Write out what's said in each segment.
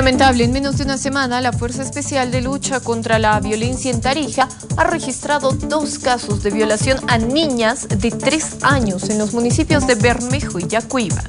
lamentable, en menos de una semana, la Fuerza Especial de Lucha contra la Violencia en Tarija ha registrado dos casos de violación a niñas de tres años en los municipios de Bermejo y Yacuiba.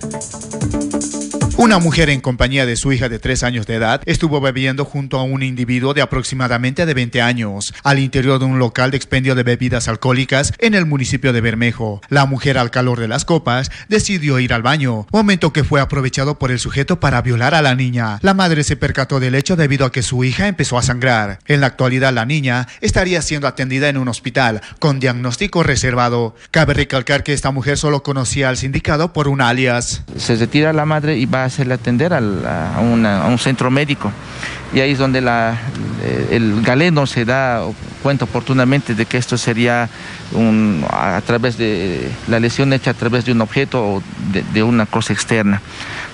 Una mujer en compañía de su hija de tres años de edad estuvo bebiendo junto a un individuo de aproximadamente de 20 años al interior de un local de expendio de bebidas alcohólicas en el municipio de Bermejo. La mujer al calor de las copas decidió ir al baño, momento que fue aprovechado por el sujeto para violar a la niña. La madre se percató del hecho debido a que su hija empezó a sangrar. En la actualidad la niña estaría siendo atendida en un hospital con diagnóstico reservado. Cabe recalcar que esta mujer solo conocía al sindicado por un alias. Se retira la madre y va a hacerle atender a, un centro médico. Y ahí es donde eh, el galeno se da cuenta oportunamente de que esto sería a través de la lesión hecha a través de un objeto o de, una cosa externa.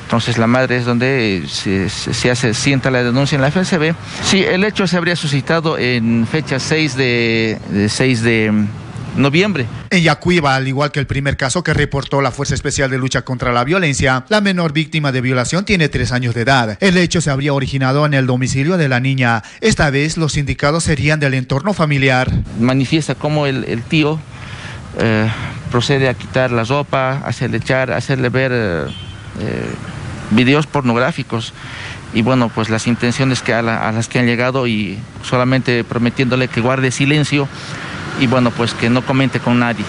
Entonces la madre es donde se, hace, sienta la denuncia en la FSB. Sí, el hecho se habría suscitado en fecha 6 de, de 6 de noviembre. En Yacuiba, al igual que el primer caso que reportó la Fuerza Especial de Lucha contra la Violencia, la menor víctima de violación tiene tres años de edad. El hecho se habría originado en el domicilio de la niña. Esta vez los indicados serían del entorno familiar. Manifiesta cómo el, tío eh, procede a quitar la ropa, hacerle echar, hacerle ver eh, eh, videos pornográficos y bueno, pues las intenciones que a, a, las que han llegado y solamente prometiéndole que guarde silencio y bueno, pues que no comente con nadie.